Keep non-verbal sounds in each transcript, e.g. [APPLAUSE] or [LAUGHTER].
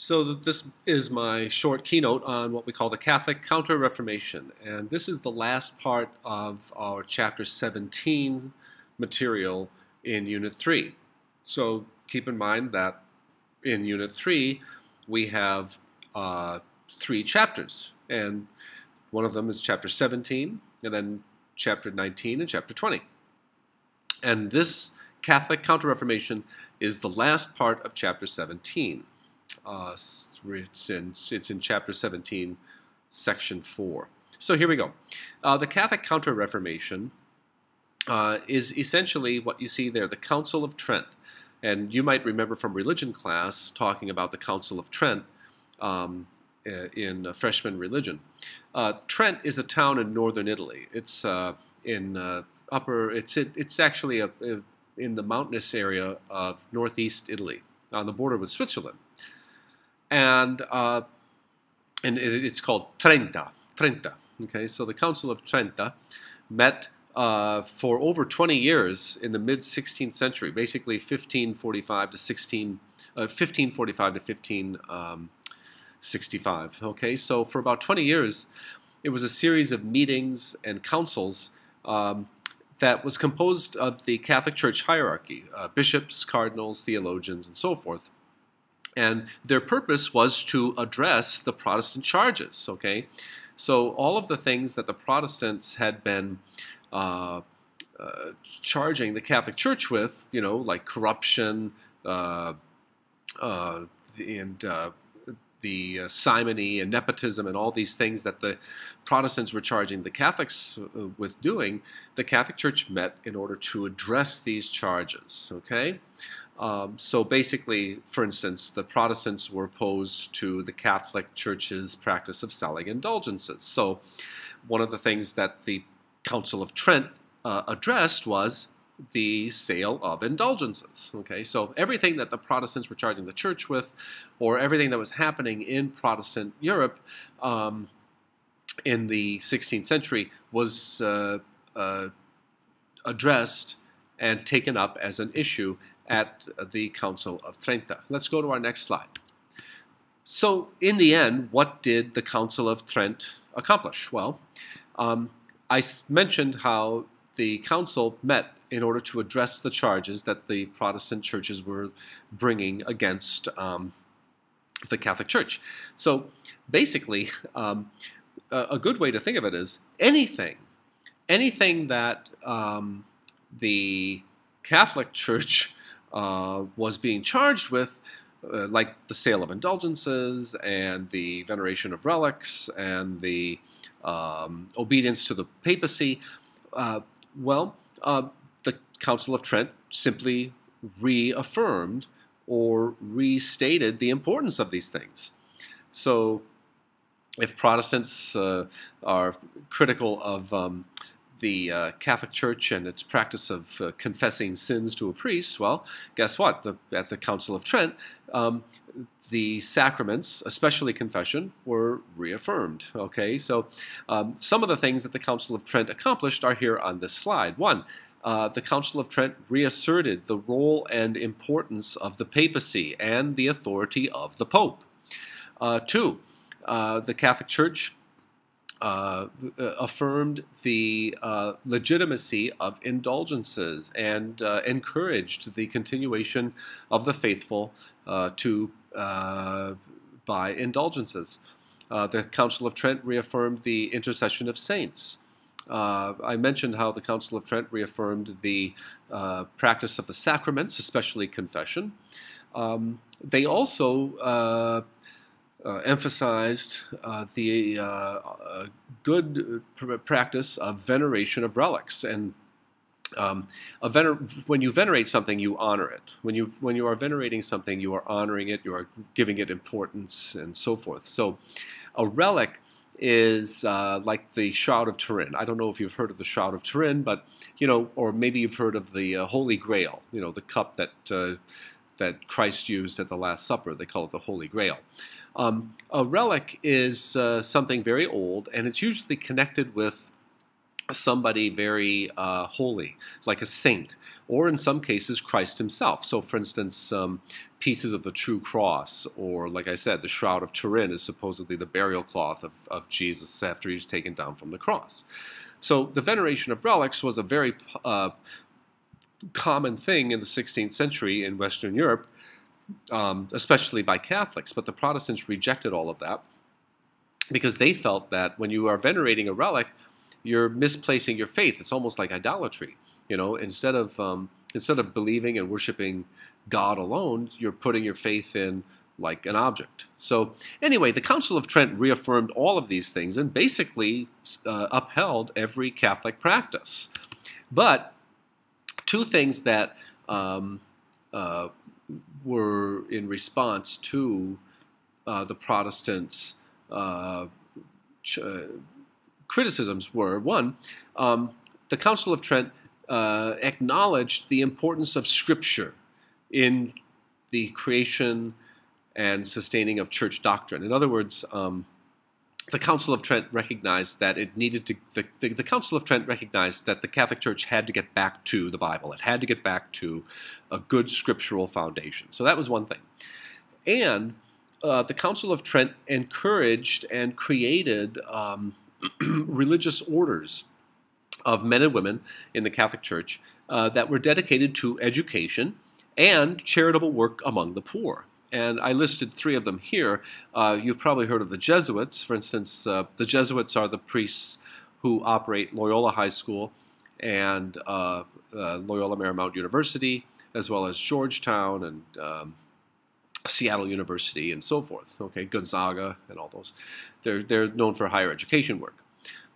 So this is my short keynote on what we call the Catholic Counter-Reformation, and this is the last part of our Chapter 17 material in Unit 3. So keep in mind that in Unit 3 we have uh, three chapters, and one of them is Chapter 17, and then Chapter 19 and Chapter 20. And this Catholic Counter-Reformation is the last part of Chapter 17. Uh, it's, in, it's in chapter 17, section 4. So here we go. Uh, the Catholic Counter-Reformation uh, is essentially what you see there, the Council of Trent. And you might remember from religion class talking about the Council of Trent um, in freshman religion. Uh, Trent is a town in northern Italy. It's uh, in uh, upper, it's, it, it's actually a, a, in the mountainous area of northeast Italy on the border with Switzerland and uh, and it's called Trenta. Trenta. Okay, so the Council of Trenta met uh, for over 20 years in the mid 16th century, basically 1545 to 16, uh, 1545 to 1565. Um, okay, so for about 20 years, it was a series of meetings and councils um, that was composed of the Catholic Church hierarchy, uh, bishops, cardinals, theologians, and so forth. And their purpose was to address the Protestant charges, okay? So all of the things that the Protestants had been uh, uh, charging the Catholic Church with, you know, like corruption uh, uh and uh, the uh, simony and nepotism and all these things that the Protestants were charging the Catholics with doing, the Catholic Church met in order to address these charges, okay? Um, so basically, for instance, the Protestants were opposed to the Catholic Church's practice of selling indulgences. So one of the things that the Council of Trent uh, addressed was the sale of indulgences. Okay, so everything that the Protestants were charging the church with, or everything that was happening in Protestant Europe um, in the 16th century, was uh, uh, addressed and taken up as an issue at the Council of Trenta. Let's go to our next slide. So in the end, what did the Council of Trent accomplish? Well, um, I mentioned how the council met in order to address the charges that the Protestant churches were bringing against um, the Catholic Church. So basically, um, a, good way to think of it is anything, anything that um, the Catholic [LAUGHS] Church uh, was being charged with, uh, like the sale of indulgences and the veneration of relics and the um, obedience to the papacy. Uh, well, uh, the Council of Trent simply reaffirmed or restated the importance of these things. So, if Protestants uh, are critical of um, the uh, Catholic Church and its practice of uh, confessing sins to a priest, well, guess what? The, at the Council of Trent, um, the sacraments, especially confession, were reaffirmed. Okay, so um, some of the things that the Council of Trent accomplished are here on this slide. One, uh, the Council of Trent reasserted the role and importance of the papacy and the authority of the Pope. Uh, two, uh, the Catholic Church uh, uh, affirmed the uh, legitimacy of indulgences and uh, encouraged the continuation of the faithful uh, to uh, by indulgences. the Council of Trent reaffirmed the intercession of saints. I mentioned how the Council of Trent reaffirmed the practice of the sacraments, especially confession. Um, they also emphasized uh, the uh, uh good practice of veneration of relics. And um, when you venerate something, you honor it. When you when you are venerating something, you are honoring it. You are giving it importance and so forth. So, a relic is uh, like the Shroud of Turin. I don't know if you've heard of the Shroud of Turin, but you know, or maybe you've heard of the uh, Holy Grail. You know, the cup that that Christ used at the Last Supper. They call it the Holy Grail. Um, a relic is uh, something very old, and it's usually connected with somebody very uh, holy, like a saint, or in some cases, Christ himself. So, for instance, um, pieces of the true cross, or like I said, the Shroud of Turin is supposedly the burial cloth of, of Jesus after he was taken down from the cross. So, the veneration of relics was a very uh, common thing in the 16th century in Western Europe, um, especially by Catholics, but the Protestants rejected all of that because they felt that when you are venerating a relic, you're misplacing your faith. It's almost like idolatry. You know, instead of um, instead of believing and worshiping God alone, you're putting your faith in like an object. So anyway, the Council of Trent reaffirmed all of these things and basically uh, upheld every Catholic practice. But two things that um, uh, were in response to uh, the Protestants' uh, ch- uh, criticisms were one, um, the Council of Trent uh, acknowledged the importance of Scripture in the creation and sustaining of church doctrine. In other words, um, the Council of Trent recognized that it needed to, the, the, the, Council of Trent recognized that the Catholic Church had to get back to the Bible. It had to get back to a good scriptural foundation. So that was one thing. And uh, the Council of Trent encouraged and created um, [CLEARS THROAT] religious orders of men and women in the Catholic Church uh, that were dedicated to education and charitable work among the poor. And I listed three of them here. Uh, you've probably heard of the Jesuits. For instance, uh, the Jesuits are the priests who operate Loyola High School and uh, uh Loyola Marymount University, as well as Georgetown and um, Seattle University and so forth. Okay, Gonzaga and all those. They're they're known for higher education work.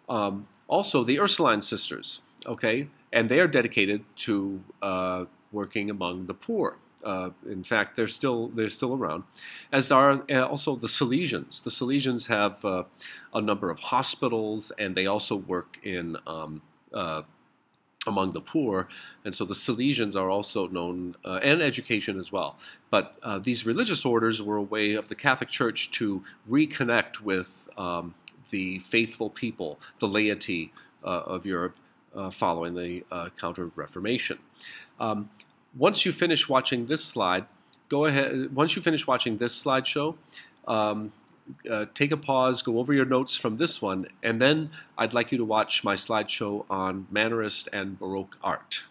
Um, also, the Ursuline sisters. Okay, and they are dedicated to uh, working among the poor. Uh, in fact, they're still they're still around, as are uh, also the Salesians. The Salesians have uh, a number of hospitals, and they also work in um, uh, among the poor, and so the Salesians are also known, uh, and education as well. But uh, these religious orders were a way of the Catholic Church to reconnect with um, the faithful people, the laity of Europe, uh, following the uh, Counter Reformation. Um, once you finish watching this slide, go ahead. Once you finish watching this slideshow, um, uh, take a pause, go over your notes from this one, and then I'd like you to watch my slideshow on Mannerist and Baroque art.